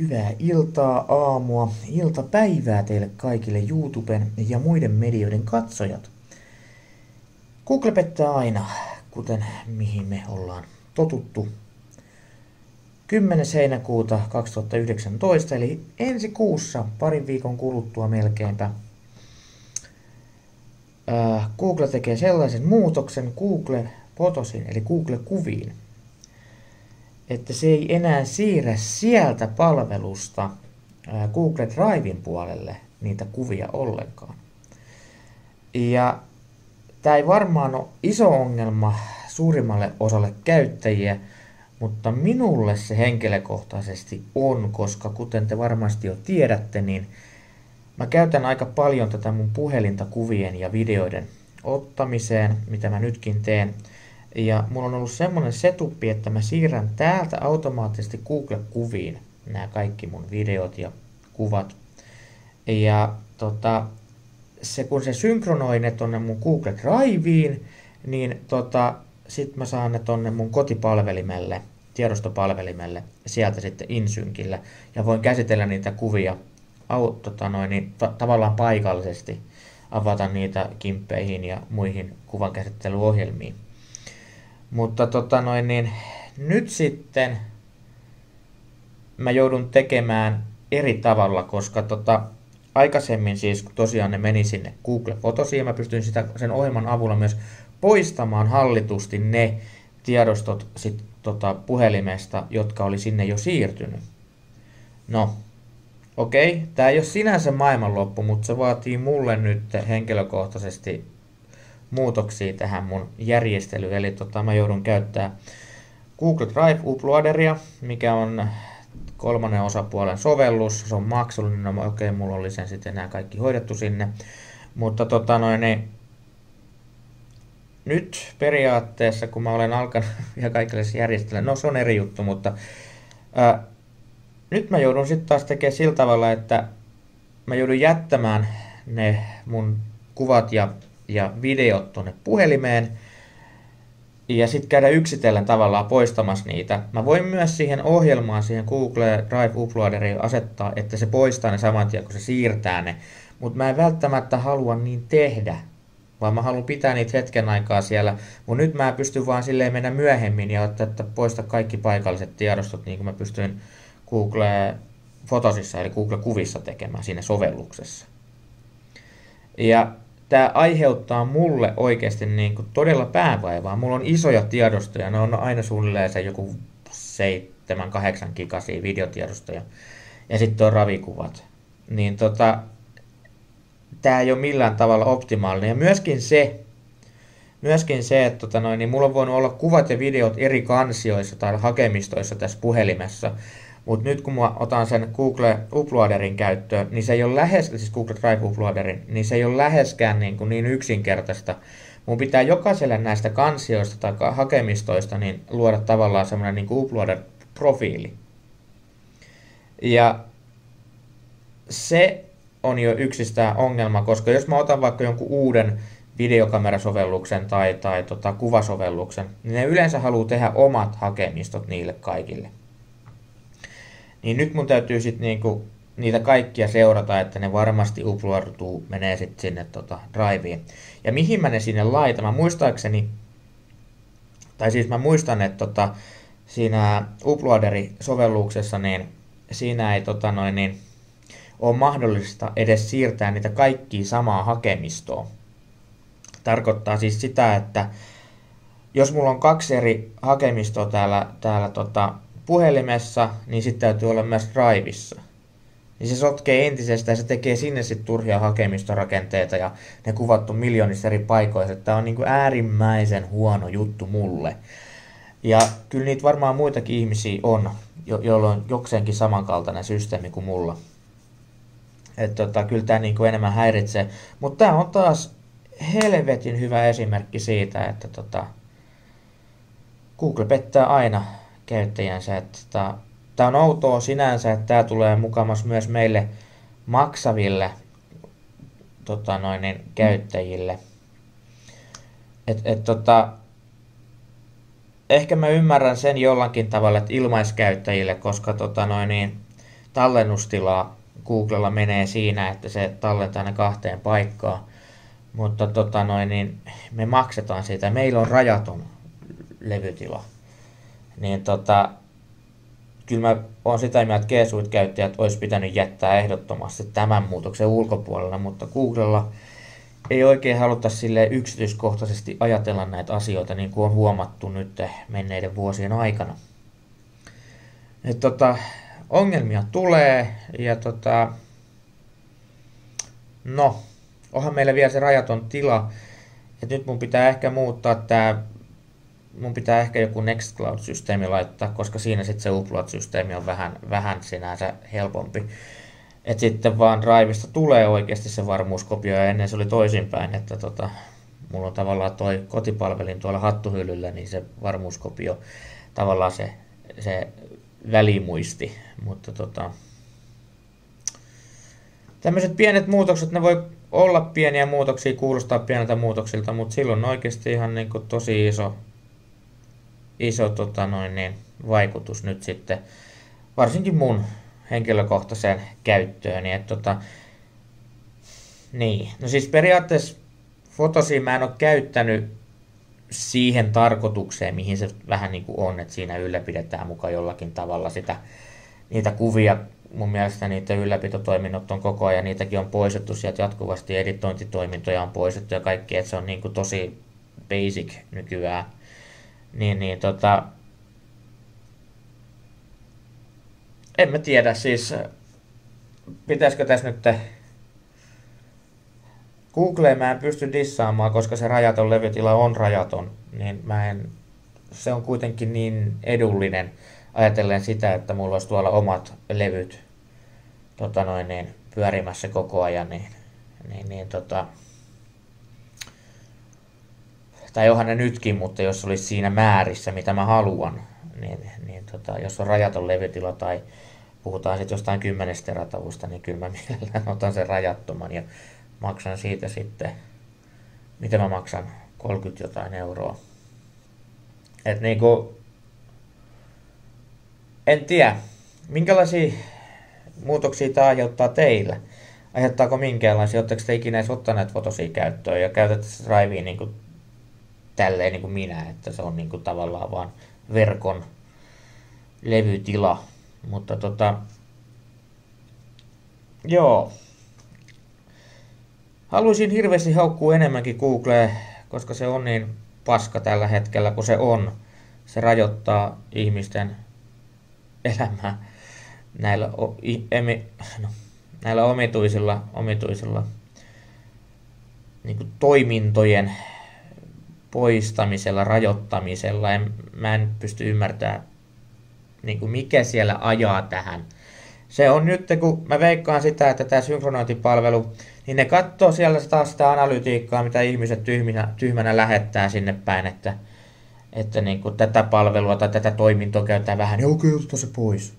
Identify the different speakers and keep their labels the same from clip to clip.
Speaker 1: Hyvää iltaa, aamua, iltapäivää teille kaikille YouTuben ja muiden medioiden katsojat. Google pettää aina, kuten mihin me ollaan totuttu. 10. heinäkuuta 2019, eli ensi kuussa, parin viikon kuluttua melkeinpä, Google tekee sellaisen muutoksen Google Photosin, eli Google Kuviin, että se ei enää siirrä sieltä palvelusta Google Drivein puolelle niitä kuvia ollenkaan. Ja tämä ei varmaan ole iso ongelma suurimmalle osalle käyttäjiä, mutta minulle se henkilökohtaisesti on, koska kuten te varmasti jo tiedätte, niin mä käytän aika paljon tätä mun puhelinta kuvien ja videoiden ottamiseen, mitä mä nytkin teen. Ja mulla on ollut semmoinen setuppi, että mä siirrän täältä automaattisesti Google-kuviin nämä kaikki mun videot ja kuvat. Ja tota, se, kun se synkronoi ne tonne mun Google Driveen, niin tota, sit mä saan ne tonne mun kotipalvelimelle, tiedostopalvelimelle, sieltä sitten insynkillä, ja voin käsitellä niitä kuvia au, tota noin, niin, ta- tavallaan paikallisesti, avata niitä kimppeihin ja muihin kuvankäsittelyohjelmiin. Mutta tota noin, niin nyt sitten mä joudun tekemään eri tavalla, koska tota, aikaisemmin siis kun tosiaan ne meni sinne Google Photosiin mä pystyin sitä, sen ohjelman avulla myös poistamaan hallitusti ne tiedostot sit, tota, puhelimesta, jotka oli sinne jo siirtynyt. No, okei, okay, tämä ei ole sinänsä maailmanloppu, mutta se vaatii mulle nyt henkilökohtaisesti muutoksia tähän mun järjestelyyn. Eli tota, mä joudun käyttää Google Drive Uploaderia, mikä on kolmannen osapuolen sovellus. Se on maksullinen, no okei, okay, mulla oli sen sitten nämä kaikki hoidettu sinne. Mutta tota noin, niin nyt periaatteessa, kun mä olen alkanut ja kaikille järjestellä, no se on eri juttu, mutta ää, nyt mä joudun sitten taas tekemään sillä tavalla, että mä joudun jättämään ne mun kuvat ja ja videot tuonne puhelimeen ja sitten käydä yksitellen tavallaan poistamassa niitä. Mä voin myös siihen ohjelmaan, siihen Google Drive Uploaderiin asettaa, että se poistaa ne saman tien, kun se siirtää ne. Mutta mä en välttämättä halua niin tehdä, vaan mä haluan pitää niitä hetken aikaa siellä. Mutta nyt mä pystyn vaan silleen mennä myöhemmin ja ottaa, että poista kaikki paikalliset tiedostot, niin kuin mä pystyin Google Fotosissa eli Google Kuvissa tekemään siinä sovelluksessa. Ja tämä aiheuttaa mulle oikeasti niin kuin todella päävaivaa. Mulla on isoja tiedostoja, ne on aina suunnilleen se joku 7-8 gigasia videotiedostoja. Ja sitten on ravikuvat. Niin tota, tämä ei ole millään tavalla optimaalinen. Ja myöskin se, myöskin se, että tota noin, niin mulla on voinut olla kuvat ja videot eri kansioissa tai hakemistoissa tässä puhelimessa. Mutta nyt kun mä otan sen Google Uploaderin käyttöön, niin se ei ole lähes, siis Google Drive Uploaderin, niin se ei ole läheskään niin, kuin niin yksinkertaista. Mun pitää jokaiselle näistä kansioista tai hakemistoista niin luoda tavallaan semmoinen niin Uploader-profiili. Ja se on jo yksistään ongelma, koska jos mä otan vaikka jonkun uuden videokamerasovelluksen tai, tai tota, kuvasovelluksen, niin ne yleensä haluaa tehdä omat hakemistot niille kaikille. Niin nyt mun täytyy sitten niinku niitä kaikkia seurata, että ne varmasti uploaduu, menee sitten sinne tota driveen. Ja mihin mä ne sinne laitan? Mä muistaakseni, tai siis mä muistan, että tota, siinä uploaderi-sovelluksessa, niin siinä ei tota noin, niin, ole mahdollista edes siirtää niitä kaikkia samaa hakemistoa. Tarkoittaa siis sitä, että jos mulla on kaksi eri hakemistoa täällä, täällä tota, puhelimessa, niin sitten täytyy olla myös Driveissa. Niin se sotkee entisestään ja se tekee sinne sitten turhia hakemistorakenteita ja ne kuvattu miljoonissa eri paikoissa. Tämä on niin kuin äärimmäisen huono juttu mulle. Ja kyllä niitä varmaan muitakin ihmisiä on, jo- joilla on jokseenkin samankaltainen systeemi kuin mulla. Että tota, kyllä tämä niin kuin enemmän häiritsee. Mutta tämä on taas helvetin hyvä esimerkki siitä, että tota, Google pettää aina käyttäjänsä. Että tota, tämä on outoa sinänsä, että tämä tulee mukamas myös meille maksaville tota noin, niin, käyttäjille. Et, et, tota, ehkä mä ymmärrän sen jollakin tavalla, että ilmaiskäyttäjille, koska tota noin, niin, tallennustila Googlella menee siinä, että se tallentaa ne kahteen paikkaan. Mutta tota noin, niin me maksetaan siitä. Meillä on rajaton levytila. Niin tota, kyllä mä oon sitä mieltä, että G Suite-käyttäjät olisi pitänyt jättää ehdottomasti tämän muutoksen ulkopuolella, mutta Googlella ei oikein haluta sille yksityiskohtaisesti ajatella näitä asioita, niin kuin on huomattu nyt menneiden vuosien aikana. Et tota, ongelmia tulee ja tota, no, onhan meillä vielä se rajaton tila, että nyt mun pitää ehkä muuttaa tämä mun pitää ehkä joku Nextcloud-systeemi laittaa, koska siinä sitten se upload-systeemi on vähän, vähän sinänsä helpompi. Että sitten vaan Driveista tulee oikeasti se varmuuskopio, ja ennen se oli toisinpäin, että tota, mulla on tavallaan toi kotipalvelin tuolla hattuhyllyllä, niin se varmuuskopio, tavallaan se, se välimuisti, mutta tota, tämmöiset pienet muutokset, ne voi olla pieniä muutoksia, kuulostaa pieneltä muutoksilta, mutta silloin on oikeasti ihan niin kuin tosi iso, iso tota noin, niin, vaikutus nyt sitten, varsinkin mun henkilökohtaiseen käyttöön. Että, tota, niin. No siis periaatteessa fotosia mä en ole käyttänyt siihen tarkoitukseen, mihin se vähän niin kuin on, että siinä ylläpidetään mukaan jollakin tavalla sitä, niitä kuvia. Mun mielestä niitä ylläpitotoiminnot on koko ajan, niitäkin on poistettu sieltä jatkuvasti, editointitoimintoja on poistettu ja kaikki, että se on niin kuin tosi basic nykyään. Niin, niin tota, en mä tiedä, siis pitäisikö tässä nyt Google mä en pysty dissaamaan, koska se rajaton levytila on rajaton, niin mä en, se on kuitenkin niin edullinen ajatellen sitä, että mulla olisi tuolla omat levyt tota noin, niin, pyörimässä koko ajan, niin, niin, niin tota, tai onhan ne nytkin, mutta jos olisi siinä määrissä, mitä mä haluan, niin, niin tota, jos on rajaton levytila tai puhutaan sitten jostain kymmenestä teratavusta, niin kyllä mä mielellään otan sen rajattoman ja maksan siitä sitten, mitä mä maksan, 30 jotain euroa. Et niinku, en tiedä, minkälaisia muutoksia tämä aiheuttaa teille. Aiheuttaako minkäänlaisia, oletteko te ikinä edes ottaneet fotosia käyttöön ja käytätte Drivea niin kuin tälleen niin kuin minä, että se on niin kuin tavallaan vaan verkon levytila. Mutta tota, joo, haluaisin hirveästi haukkua enemmänkin Googlea, koska se on niin paska tällä hetkellä kun se on. Se rajoittaa ihmisten elämää näillä, emi, no, näillä omituisilla, omituisilla niin toimintojen poistamisella, rajoittamisella. En, mä en pysty ymmärtämään, niin kuin mikä siellä ajaa tähän. Se on nyt, kun mä veikkaan sitä, että tämä synkronointipalvelu, niin ne katsoo siellä taas sitä analytiikkaa, mitä ihmiset tyhminä, tyhmänä lähettää sinne päin, että, että niin kuin tätä palvelua tai tätä toimintoa käytetään vähän, niin okei, ottaa se pois.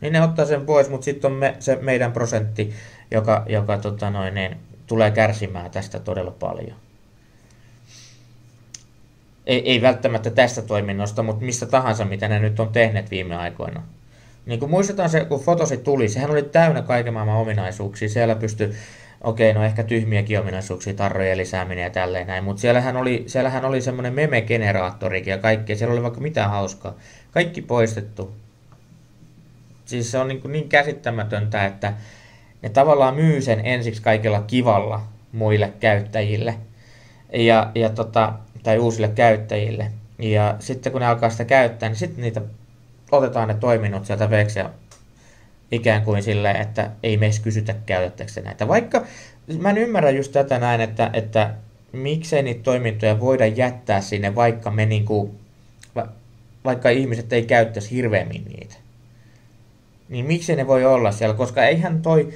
Speaker 1: Niin ne ottaa sen pois, mutta sitten on me, se meidän prosentti, joka, joka tota noin, niin, tulee kärsimään tästä todella paljon ei, ei välttämättä tästä toiminnosta, mutta mistä tahansa, mitä ne nyt on tehneet viime aikoina. Niin kuin muistetaan se, kun fotosi tuli, sehän oli täynnä kaiken maailman ominaisuuksia. Siellä pystyi, okei, okay, no ehkä tyhmiäkin ominaisuuksia, tarrojen lisääminen ja tälleen näin, mutta siellähän oli, siellähän oli semmoinen meme-generaattorikin ja kaikkea. Siellä oli vaikka mitä hauskaa. Kaikki poistettu. Siis se on niin, niin käsittämätöntä, että ne tavallaan myy sen ensiksi kaikella kivalla muille käyttäjille. Ja, ja tota, tai uusille käyttäjille. Ja sitten kun ne alkaa sitä käyttää, niin sitten niitä otetaan ne toiminnot sieltä veksi ja ikään kuin silleen, että ei meissä kysytä käytettekö näitä. Vaikka mä en ymmärrä just tätä näin, että, että miksei niitä toimintoja voida jättää sinne, vaikka me niinku, va, vaikka ihmiset ei käyttäisi hirveämmin niitä. Niin miksei ne voi olla siellä, koska eihän toi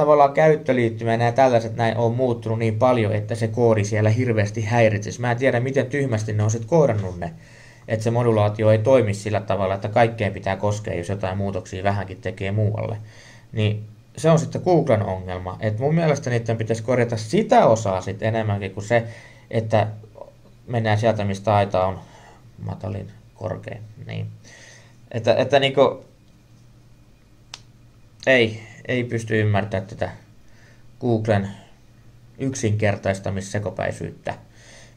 Speaker 1: tavallaan käyttöliittymä nämä tällaiset näin on muuttunut niin paljon, että se koodi siellä hirveästi häiritsisi. Mä en tiedä, miten tyhmästi ne on sitten koodannut ne, että se modulaatio ei toimi sillä tavalla, että kaikkeen pitää koskea, jos jotain muutoksia vähänkin tekee muualle. Niin se on sitten Googlen ongelma. Et mun mielestä niiden pitäisi korjata sitä osaa sitten enemmänkin kuin se, että mennään sieltä, mistä aita on matalin korkein. Niin. Että, että niinku, ei, ei pysty ymmärtämään tätä Googlen yksinkertaistamissekopäisyyttä,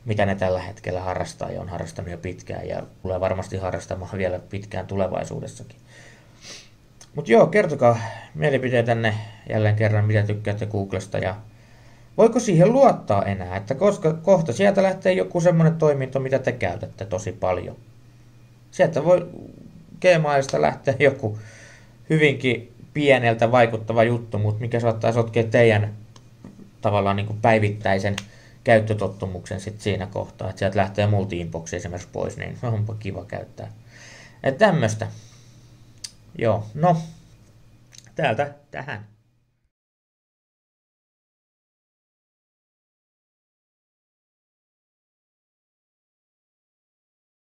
Speaker 1: mitä ne tällä hetkellä harrastaa ja on harrastanut jo pitkään ja tulee varmasti harrastamaan vielä pitkään tulevaisuudessakin. Mutta joo, kertokaa mielipiteitänne jälleen kerran, mitä tykkäätte Googlesta ja voiko siihen luottaa enää, että koska kohta sieltä lähtee joku semmoinen toiminto, mitä te käytätte tosi paljon. Sieltä voi Gmailista lähteä joku hyvinkin pieneltä vaikuttava juttu, mutta mikä saattaa sotkea teidän tavallaan niin kuin päivittäisen käyttötottumuksen sit siinä kohtaa, että sieltä lähtee multi-inboxi esimerkiksi pois, niin onpa kiva käyttää. Että tämmöistä. Joo, no, täältä tähän.